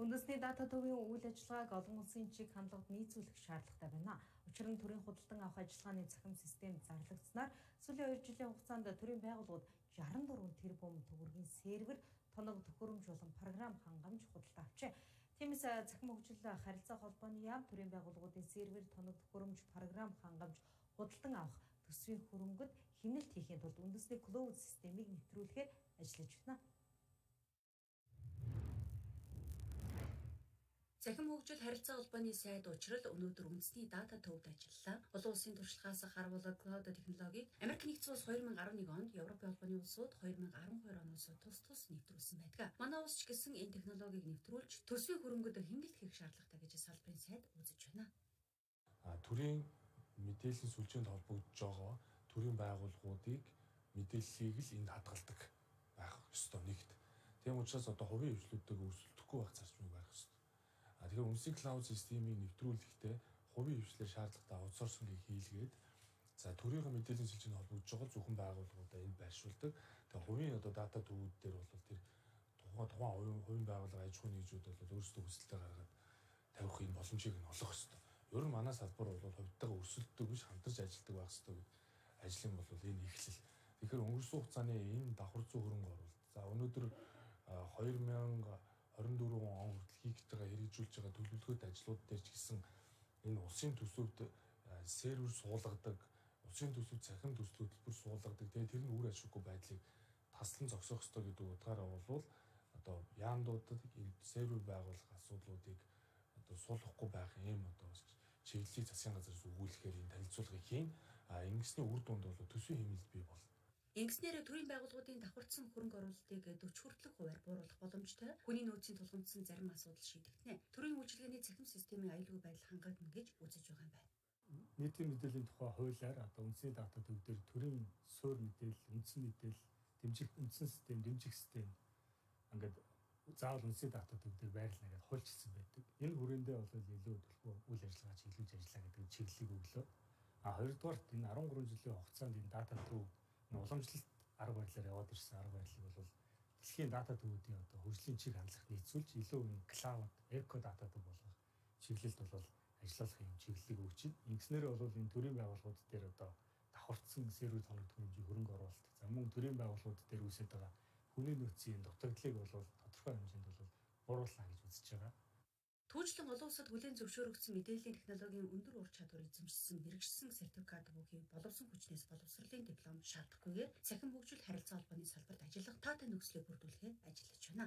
Үндэсний дата төвийн үйл ажиллагааг олон улсын чиг хандлагад нийцүүлэх шаардлагатай байна. Учир нь төрийн худалдан авах ажиллагааны цахим систем зарлагдсанаар сүүлийн 2 жилийн хугацаанд төрийн байгууллагууд 64 тэрбум төгрөгийн сервер, тоног төхөөрөмж болон програм хангамж худалдаа авчээ. Тиймээс цахим хөгжил харилцаа холбооны яам төрийн байгууллагуудын сервер, тоног төхөөрөмж, програм хангамж худалдан авах төсвийн хөрөнгөд хяналт хийхийн тулд үндэсний клоуд системийг нэвтрүүлэхээр ажиллаж байна. Цахим хөгжил харилцаа холбооны сайд учрал өнөөдөр үндэсний дата төвд ажиллалаа. Олон улсын туршлагаас харуулдаг клауд технологиг Америк нэгдсэн улс 2011 онд Европын холбооны улсууд 2012 оноос тус тус нэвтрүүлсэн байдаг. Манай улс ч гэсэн энэ технологиг нэвтрүүлж төсвийн хөрөнгөд хэмнэлт хийх шаардлагатай гэж салбарын сайд үзэж байна. А төрийн мэдээллийн сүлжээнд холбогдож байгаа төрийн байгууллагуудыг мэдээллийг л энд хадгалдаг байх ёстой нэгт. Тийм учраас одоо хувийн хвшлүүдтэйг өрсөлдөхгүй байх зарчмыг тэгэхээр үнсийг клауд системийг нэвтрүүлэхдээ хувийн хвшлэр шаардлагатай аутсорсингийг хийлгээд за төрийн мэдээллийн сүлжээний холбогдож байгаа зөвхөн байгууллагуудаа энэ байршуулдаг. Тэгээ хувийн одоо дата төвүүд дээр бол тэр тухайн тухайн хувийн хувийн байгууллага аж ахуйн нэгжүүд бол өөрсдөө хүсэлтээ гаргаад тавих юм боломжийг нь олох хэрэгтэй. Ер нь манай салбар бол хувьдтайгаа өрсөлддөг биш хамтарч ажилладаг байх гэдэг ажлын бол энэ эхлэл. Тэгэхээр өнгөрсөн хугацааны энэ давхар зүй хөрөнгө оруулалт. За өнөөдөр 2000 24 он хүртэл хийх гэж байгаа хэрэгжүүлж байгаа төлөвлөгөөт ажлууд дээр ч гэсэн энэ улсын төсөвд сервер суулгадаг, улсын төсөв цахим төсөл хөтөлбөр суулгадаг. Тэгээ тэр нь үр ашиггүй байдлыг таслан зогсоох ёстой гэдэг утгаараа болвол одоо яамдуудад сервер байгуулах асуудлуудыг одоо суулгахгүй байх юм одоо чиглэлийг засгийн газраас өгүүлэхээр энэ танилцуулгыг хийн. А ингэсний үр дүнд бол төсвийн хэмнэлт бий болно. Ингэснээр төрийн байгууллагуудын давхарцсан хөрөнгө оруулалтыг 40 хүртэлх хувиар бууруулах боломжтой. Хүний нөөцийн тулгымдсан зарим асуудал шийдэгдэнэ. Төрийн үйлчилгээний цахим системийн аюулгүй байдал хангагдана гэж үзэж байгаа юм байна. Нийтийн мэдээллийн тухай хуулиар одоо үндсний дата төв дээр төрийн суур мэдээлэл, үндсэн мэдээлэл, дэмжих үндсэн систем, дэмжих систем ингээд заавал үндсний дата төв дээр байрлана гэж хуульчилсан байдаг. Энэ хүрээндээ бол илүү төлхөө үйл ажиллагаа чиглүүлж ажиллаа гэдэг чиглэлийг өглөө. А хоёрдугаарт энэ 13 жилийн хугацаанд энэ дата төв уламжлалт арга барилаар яваад ирсэн арга барилыг бол дэлхийн дата төвүүдийн одоо хөгжлийн чиг хандлагт нийцүүлж илүү энэ клауд, эко дата төв болгох чиглэлд бол ажиллах юм чиглэлийг өгч байна. Ингэснээр бол энэ төрийн байгууллагууд дээр одоо давхарцсан сервер тоног хэмжээ хөрөнгө оруулалт. За мөн төрийн байгууллагууд дээр үүсэж байгаа хүний нөөцийн дутагдлыг бол тодорхой хэмжээнд бол байгаа. Түүжлэн олон улсад хүлээн зөвшөөрөгдсөн мэдээллийн технологийн өндөр ур чадвар эзэмшсэн мэрэгжсэн сертификат бүхий боловсон хүчнээс боловсролын диплом шаардахгүйгээр цахим хөгжил харилцаа холбооны салбарт ажиллах таатай нөхцөлийг бүрдүүлэхэд ажиллаж байна.